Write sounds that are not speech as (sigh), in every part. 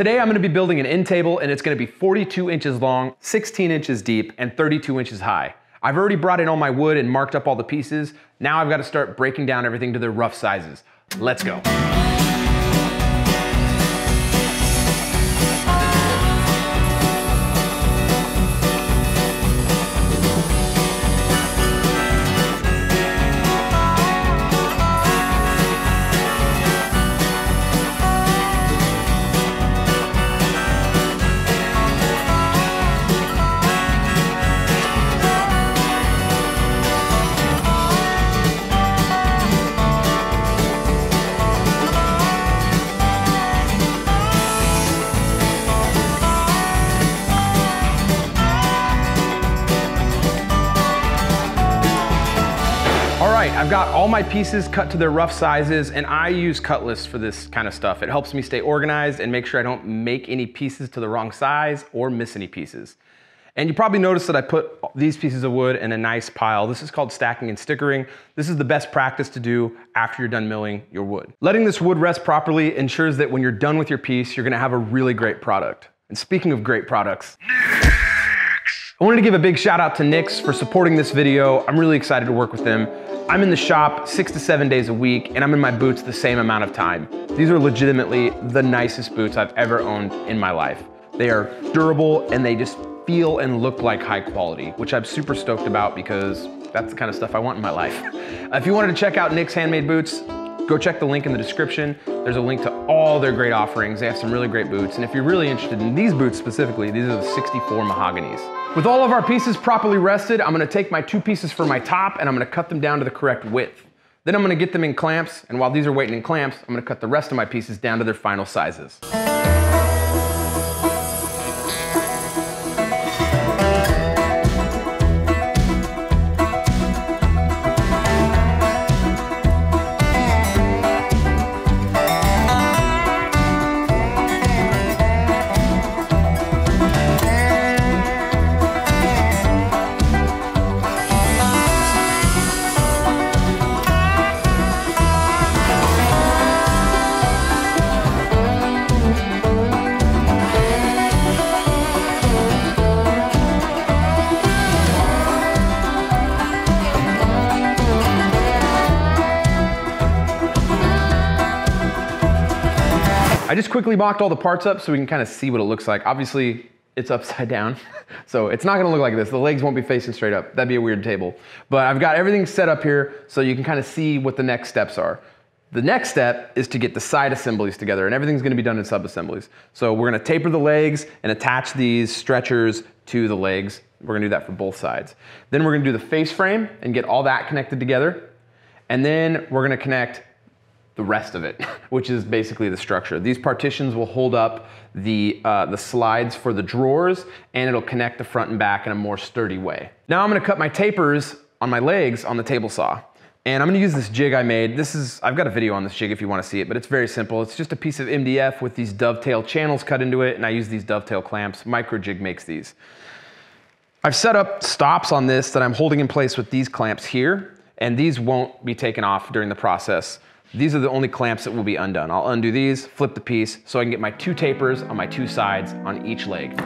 Today I'm gonna be building an end table and it's gonna be 42 inches long, 16 inches deep, and 32 inches high. I've already brought in all my wood and marked up all the pieces. Now I've gotta start breaking down everything to their rough sizes. Let's go. Right, I've got all my pieces cut to their rough sizes and I use Cutlass for this kind of stuff. It helps me stay organized and make sure I don't make any pieces to the wrong size or miss any pieces. And you probably noticed that I put these pieces of wood in a nice pile. This is called stacking and stickering. This is the best practice to do after you're done milling your wood. Letting this wood rest properly ensures that when you're done with your piece, you're gonna have a really great product. And speaking of great products, I wanted to give a big shout out to Nick's for supporting this video. I'm really excited to work with them. I'm in the shop six to seven days a week and I'm in my boots the same amount of time. These are legitimately the nicest boots I've ever owned in my life. They are durable and they just feel and look like high quality, which I'm super stoked about because that's the kind of stuff I want in my life. (laughs) If you wanted to check out Nick's Handmade Boots, go check the link in the description. There's a link to all their great offerings. They have some really great boots. And if you're really interested in these boots specifically, these are the 64 mahoganies. With all of our pieces properly rested, I'm gonna take my two pieces for my top and I'm gonna cut them down to the correct width. Then I'm gonna get them in clamps, and while these are waiting in clamps, I'm gonna cut the rest of my pieces down to their final sizes. I just quickly mocked all the parts up so we can kind of see what it looks like. Obviously, it's upside down, (laughs) so it's not gonna look like this. The legs won't be facing straight up. That'd be a weird table. But I've got everything set up here so you can kind of see what the next steps are. The next step is to get the side assemblies together and everything's gonna be done in sub-assemblies. So we're gonna taper the legs and attach these stretchers to the legs. We're gonna do that for both sides. Then we're gonna do the face frame and get all that connected together. And then we're gonna connect the rest of it, (laughs) which is basically the structure. These partitions will hold up the, uh, the slides for the drawers and it'll connect the front and back in a more sturdy way. Now I'm gonna cut my tapers on my legs on the table saw. And I'm gonna use this jig I made. This is, I've got a video on this jig if you wanna see it, but it's very simple. It's just a piece of MDF with these dovetail channels cut into it, and I use these dovetail clamps. Microjig makes these. I've set up stops on this that I'm holding in place with these clamps here, and these won't be taken off during the process. These are the only clamps that will be undone. I'll undo these, flip the piece, so I can get my two tapers on my two sides on each leg.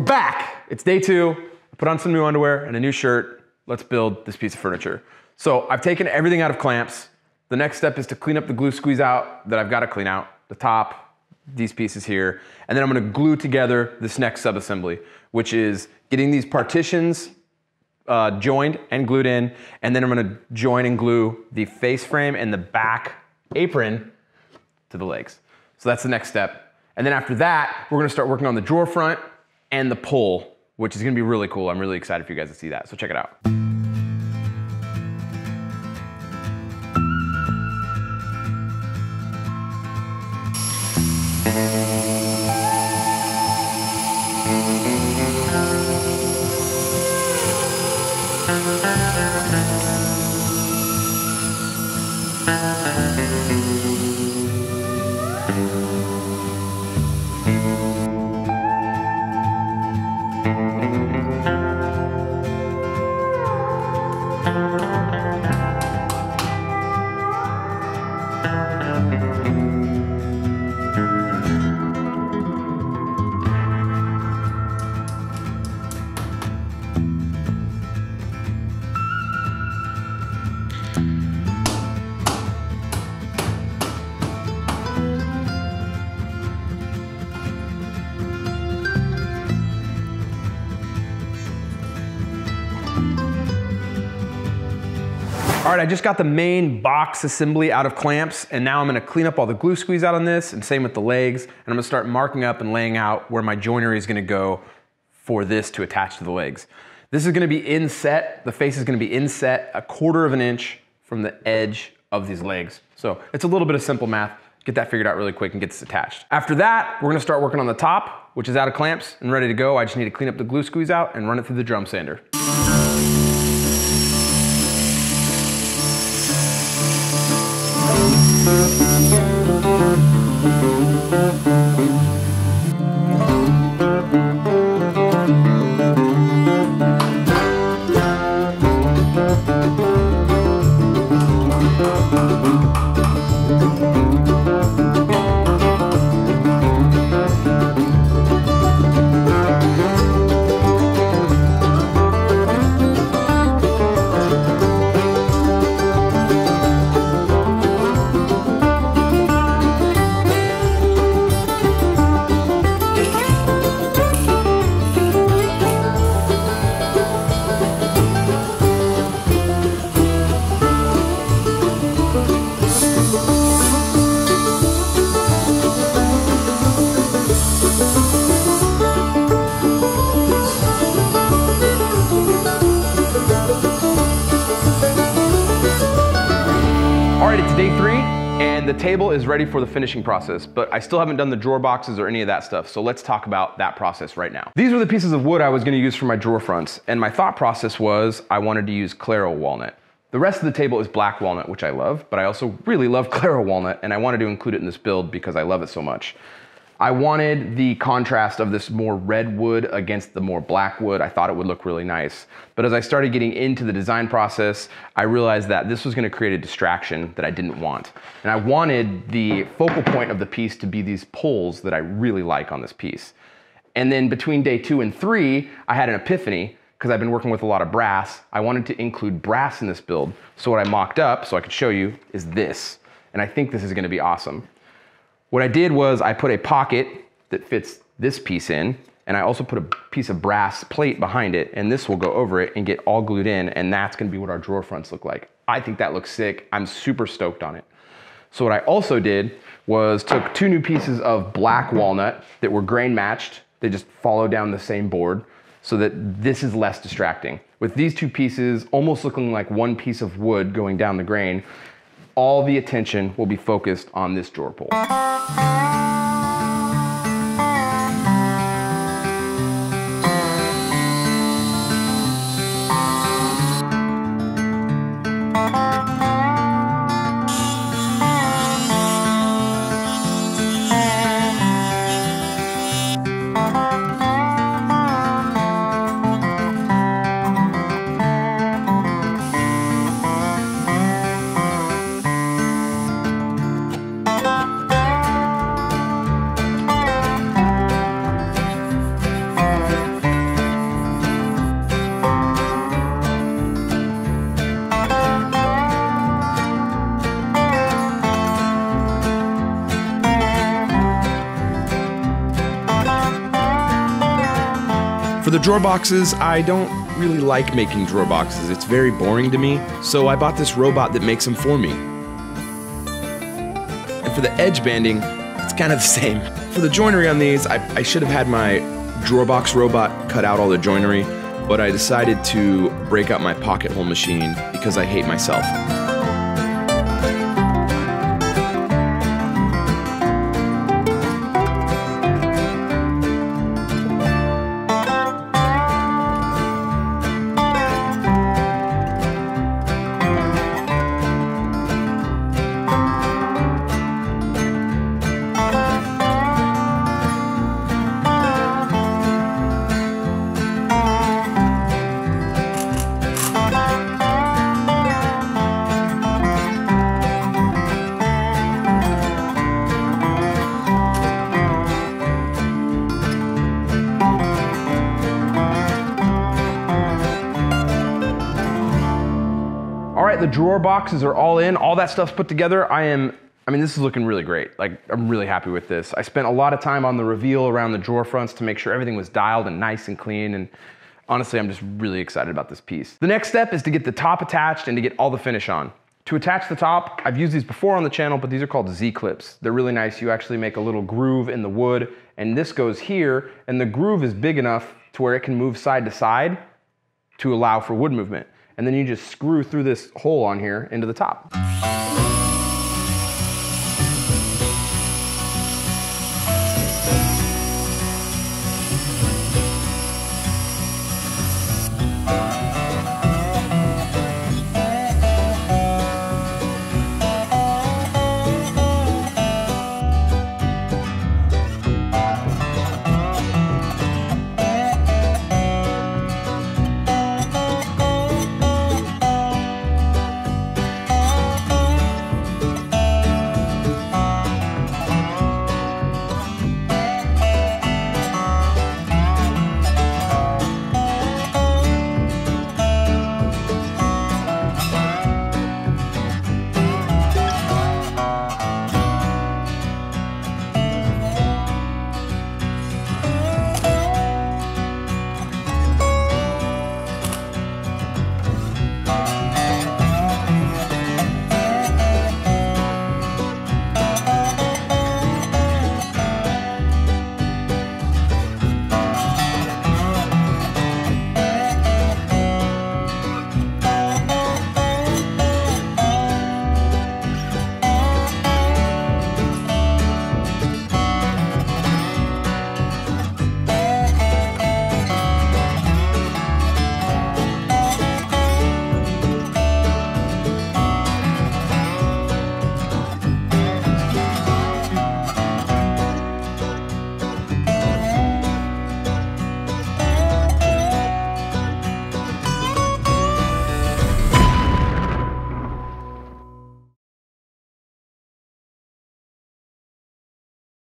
We're back. It's day two. I put on some new underwear and a new shirt. Let's build this piece of furniture. So I've taken everything out of clamps. The next step is to clean up the glue squeeze out that I've got to clean out. The top, these pieces here. And then I'm gonna glue together this next subassembly, which is getting these partitions uh, joined and glued in. And then I'm gonna join and glue the face frame and the back apron to the legs. So that's the next step. And then after that, we're gonna start working on the drawer front and the pull, which is gonna be really cool. I'm really excited for you guys to see that. So check it out. All right, I just got the main box assembly out of clamps and now I'm gonna clean up all the glue squeeze out on this and same with the legs. And I'm gonna start marking up and laying out where my joinery is gonna go for this to attach to the legs. This is gonna be inset, the face is gonna be inset a quarter of an inch from the edge of these legs. So it's a little bit of simple math. Get that figured out really quick and get this attached. After that, we're gonna start working on the top, which is out of clamps and ready to go. I just need to clean up the glue squeeze out and run it through the drum sander. The table is ready for the finishing process, but I still haven't done the drawer boxes or any of that stuff. So let's talk about that process right now. These were the pieces of wood I was gonna use for my drawer fronts. And my thought process was I wanted to use Claro walnut. The rest of the table is black walnut, which I love, but I also really love (laughs) Claro walnut and I wanted to include it in this build because I love it so much. I wanted the contrast of this more red wood against the more black wood. I thought it would look really nice. But as I started getting into the design process, I realized that this was gonna create a distraction that I didn't want. And I wanted the focal point of the piece to be these pulls that I really like on this piece. And then between day two and three, I had an epiphany because I've been working with a lot of brass. I wanted to include brass in this build. So what I mocked up, so I could show you, is this. And I think this is gonna be awesome. What I did was I put a pocket that fits this piece in, and I also put a piece of brass plate behind it, and this will go over it and get all glued in, and that's gonna be what our drawer fronts look like. I think that looks sick. I'm super stoked on it. So what I also did was took two new pieces of black walnut that were grain matched. They just follow down the same board so that this is less distracting. With these two pieces almost looking like one piece of wood going down the grain, all the attention will be focused on this drawer pull. For the drawer boxes, I don't really like making drawer boxes. It's very boring to me, so I bought this robot that makes them for me. And for the edge banding, it's kind of the same. For the joinery on these, I, I should have had my drawer box robot cut out all the joinery, but I decided to break out my pocket hole machine because I hate myself. The drawer boxes are all in, all that stuff's put together. I am, I mean, this is looking really great. Like, I'm really happy with this. I spent a lot of time on the reveal around the drawer fronts to make sure everything was dialed and nice and clean. And honestly, I'm just really excited about this piece. The next step is to get the top attached and to get all the finish on. To attach the top, I've used these before on the channel, but these are called Z-clips. They're really nice. You actually make a little groove in the wood, and this goes here, and the groove is big enough to where it can move side to side to allow for wood movement and then you just screw through this hole on here into the top.